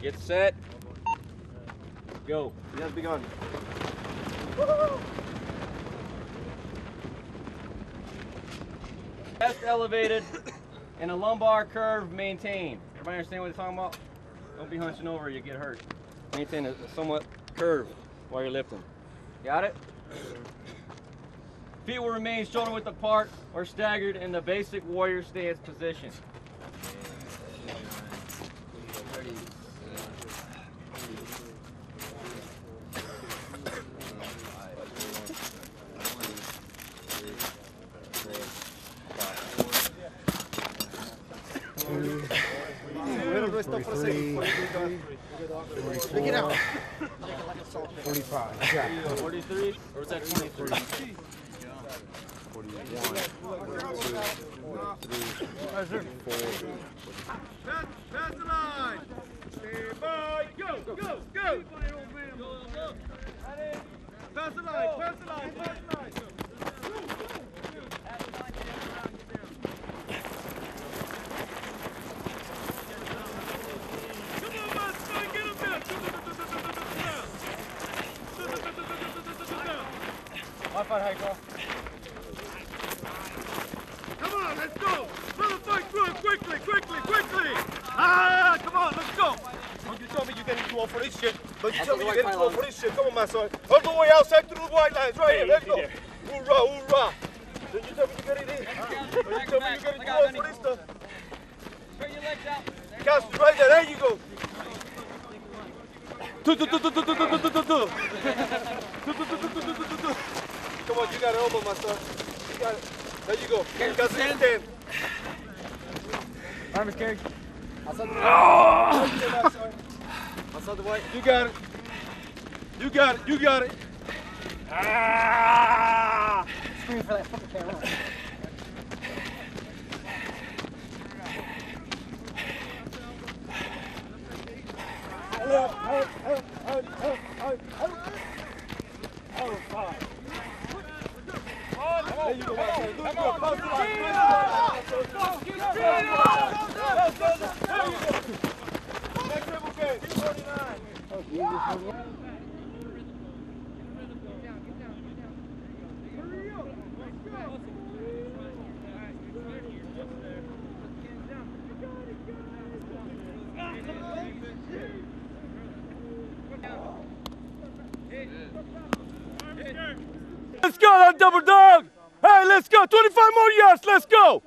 Get set. Go. He has begun. Chest elevated and a lumbar curve maintained. Everybody understand what they're talking about? Don't be hunching over, you get hurt. Maintain a somewhat curve while you're lifting. Got it? Feet will remain shoulder width apart or staggered in the basic warrior stance position. Pick it out. 45. 43 or was that 23? Pass, pass the line. Stand by. Go, go, go. Pass the line, pass the line, pass the line. Come on, Master, get him down. Modified height, go. Come on, let's go. Brother, fight through it quickly, quickly, quickly. Ah, come on, let's go. Don't you tell me you're getting too old for this shit. Don't you tell me you're getting too old for this shit. Come on, my son. All the way outside through the white lines, right here. Let's go. Hoorah, hoorah. Don't you tell me you're getting in. Don't you tell me you're getting too old for this stuff. Straighten your legs out. Cast right there. There you go. Do, do, do, do, do, do, do, do, do, do. Do, do, do, do, do, do, do, do. Come on, you got an elbow, my son. You got it. There you go. Cast it in stand. Arm is carried. Outside the white. You got it. You got it. You got it. Ah! Scream for that fucking camera. There you go, my son. Do it good. Let's go, that devil dog. Hey, let's go. 25 more yards. Let's go.